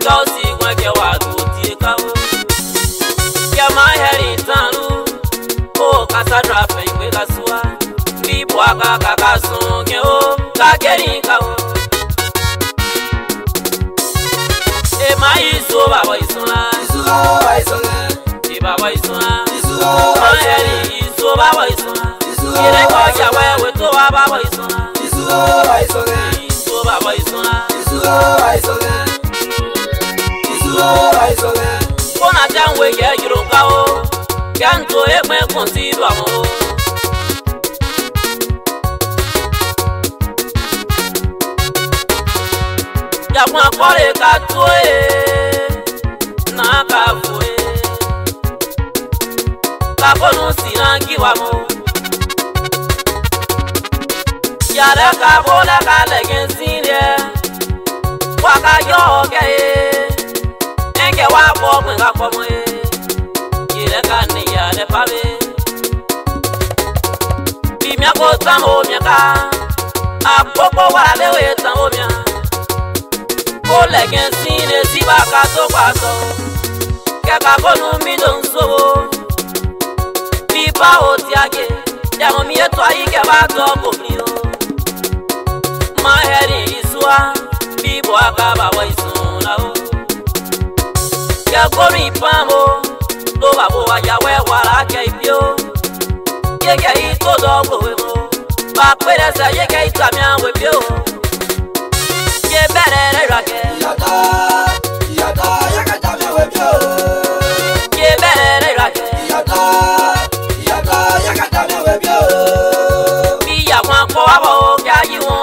ga osi nwake wato tie kawo ya ma heri tanu o kasa drafe igbe kasuwa bibu aka kaka sun ke o kakeri kawo e ma isu baba isuna isu baba isuna e baba isuna isu ma heri isu baba isuna ire ko jawe we to wa baba isuna isu baba isuna isu baba isuna isu baba isuna Kona changwe ye yironga o Kanto ekme konsidwa mo Yamwa kore katuwe miako sango miaka akpokpo wala be we sango mia o lẹgẹ sine siba ka so pa sọ kẹka kọnu mi do o sowo bíbá o ti age ẹ̀rùn mi ètò ayé kẹfà tọ́ kò mi o máa hẹ́rìn o. bíbọ̀ akábàwọ̀ ìsùn làwọn kẹkọrin ìpamọ́ ló bàbá wa yàwẹ́ wàrà kẹ ibi o ye ke i to do wewe mo ba pere sa ye ke i ta mi awe bi o ye bere re ra ke yada yada ye ke ta mi o ye bere re ra ke yada yada ye ke ta mi awe bi o bi ya wọn kọ wa bọ o kí a yí wọn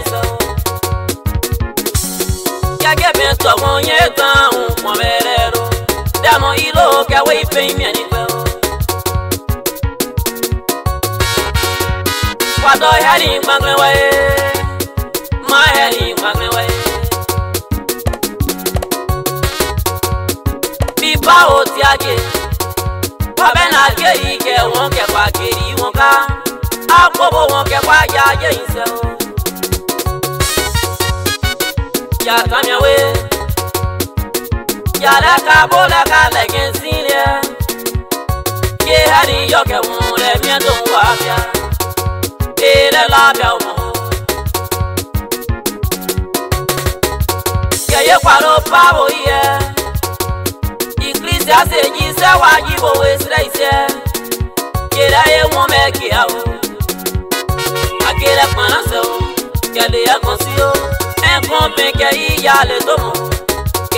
So yẹn kan ń pọn bẹ̀rẹ̀ ro dàmọ ìlò kẹwé ìfẹ́ mi ẹni pẹ́ o. wàtọ hẹlì gbàgbẹ wáyé má hẹlì gbàgbẹ wáyé. bíbá ò tí a jẹ wàbẹ náà kéyìí kẹ wọn kẹfà kéyìí wọn ká àpòbò wọn kẹfà yá ayé yìí sẹ o. yàtọ̀ mi wé yàrá ka bó la ka lẹ́gẹ̀ẹ́ sílẹ̀ yé hali yọkẹ̀ wọn rẹ̀ miẹ́ tó ń wá bíà kéèrè lábẹ́ wọn. yẹ̀yẹ́ pàrọ̀ báwo yẹ ìkírísì àṣeyí sẹ́wà yíbo wẹ̀sẹ̀ iṣẹ́ kéèrè ayé wọn mẹ́kẹ́ àwọn akéèrè pọ̀nà sẹ́wọ̀n kẹlẹ́ ẹ̀kan sí ó ẹ̀kan bẹ̀kẹ́ yíyá lè tó mọ̀.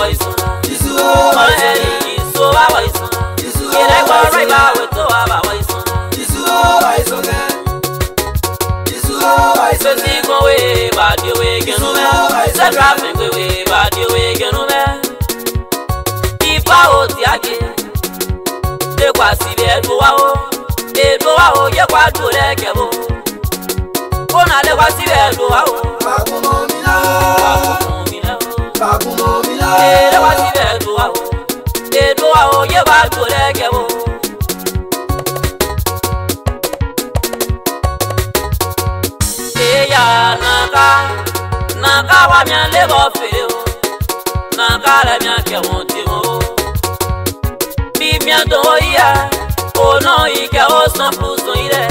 our isu. Isu our isu. Isu our isu. Isu our isu. Yẹlẹ gbọ́ rẹ̀ bá wẹ̀ tó our isu. Isu our isu gẹ̀. Isu our isu gẹ̀. Sẹ́sì kan wé bàdí owó egenu mẹ́. Sẹ́dúrà fìgbé wé bàdí owó egenu mẹ́. Ifá o ti àgé. Dèkwa síbi ẹ̀dùn wá o. Ẹ̀dùn wá o yẹ kó a dùn lẹ́kẹ̀ẹ́ bò. Kó nà dèkwa síbi ẹ̀dùn wá o. wa mia lego fe o na kala mia ke won ti o mi mia to ya o no i ke o san plus o ile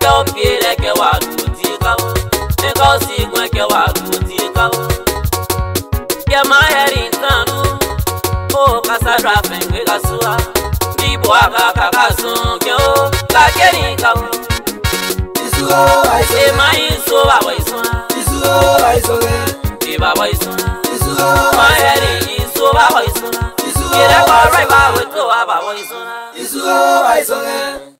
ke o pie le ke wa du ti ka o ne ko si gwe ke wa du ti ka o ke ma heri tanu o ka sa ra fe nge ka suwa ni bo aka ka ka sun ke o ka ke ni ka o Isu o, I say my isu, I will sun. àìsàn rẹ. Iṣu